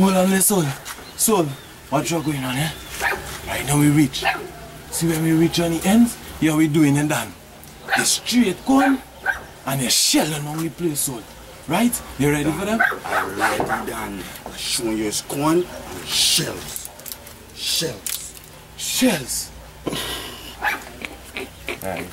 Hold on, soul. Soul, what's going on, eh? Right now we reach. See when we reach on the ends, yeah, we doing and done. The straight corn and the shell on we play soul. Right? You ready for them? I'm ready, Dan. Showing you his corn and shells. Shells. Shells. Right.